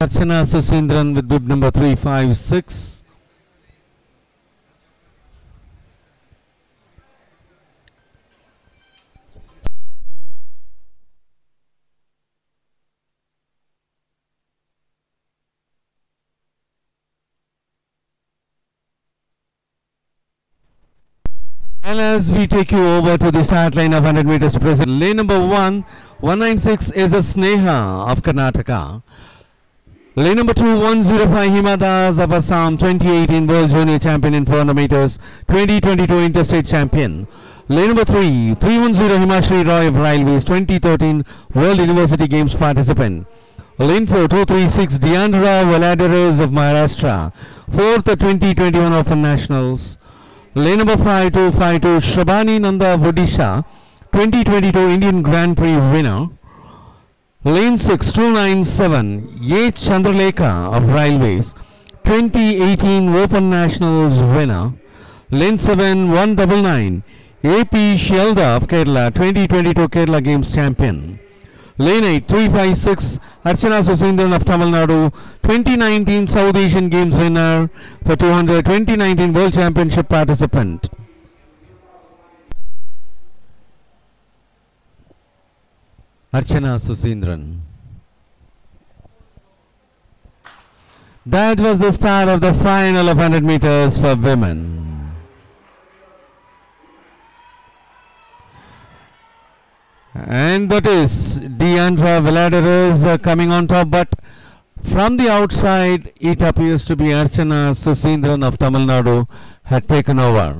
Archana Suseendran with bib number 356. And as we take you over to the start line of 100 meters to present, lane number 1, 196 is a Sneha of Karnataka. Lane number 2, 105 Hima Das of Assam, 2018 World Junior Champion in 400 meters, 2022 Interstate Champion. Lane number 3, 310 Himashree Roy of Railways, 2013 World University Games participant. Lane 4, 236 Diandra Valladares of Maharashtra, 4th 2021 Open Nationals. Lane number 5252 Srabani Nanda of Odisha, 2022 Indian Grand Prix winner. Lane 6 297 H Chandralekha of Railways, 2018 Open Nationals winner. Lane 7 199 AP Shelda of Kerala, 2022 Kerala Games champion. Lane 8 356 Archana Suseendran of Tamil Nadu, 2019 South Asian Games winner for 200 2019 World Championship participant. Archana Suseendran. That was the start of the final of 100 meters for women. And that is Diandra Valladares uh, coming on top, but from the outside, it appears to be Archana Suseendran of Tamil Nadu had taken over.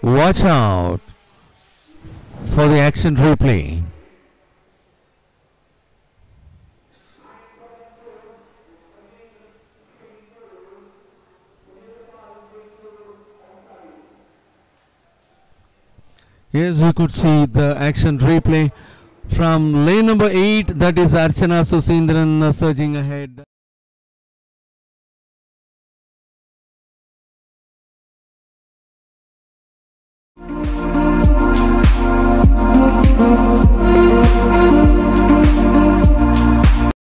Watch out for the action replay. Yes, we could see the action replay from lane number 8 that is Archana Suseendran uh, surging ahead.